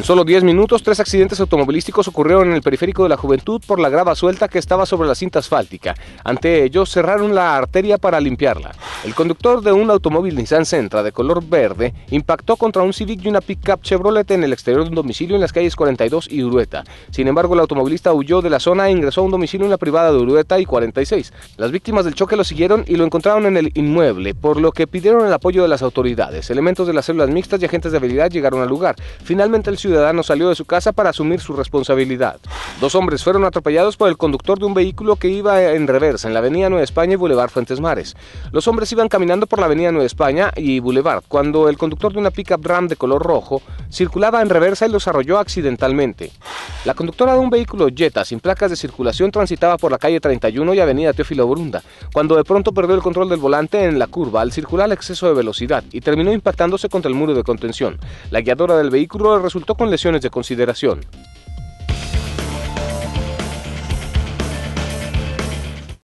En solo 10 minutos, tres accidentes automovilísticos ocurrieron en el periférico de la Juventud por la grava suelta que estaba sobre la cinta asfáltica. Ante ellos, cerraron la arteria para limpiarla. El conductor de un automóvil Nissan Sentra de color verde impactó contra un Civic y una pickup Chevrolet en el exterior de un domicilio en las calles 42 y Urueta. Sin embargo, el automovilista huyó de la zona e ingresó a un domicilio en la privada de Urueta y 46. Las víctimas del choque lo siguieron y lo encontraron en el inmueble, por lo que pidieron el apoyo de las autoridades. Elementos de las células mixtas y agentes de habilidad llegaron al lugar. Finalmente, el ciudadano salió de su casa para asumir su responsabilidad. Dos hombres fueron atropellados por el conductor de un vehículo que iba en reversa en la avenida Nueva España y Boulevard Fuentes Mares. Los hombres iban caminando por la avenida Nueva España y Boulevard cuando el conductor de una pickup Ram de color rojo circulaba en reversa y los arrolló accidentalmente. La conductora de un vehículo Jetta sin placas de circulación transitaba por la calle 31 y avenida Teófilo Brunda, cuando de pronto perdió el control del volante en la curva al circular a exceso de velocidad y terminó impactándose contra el muro de contención. La guiadora del vehículo resultó con lesiones de consideración.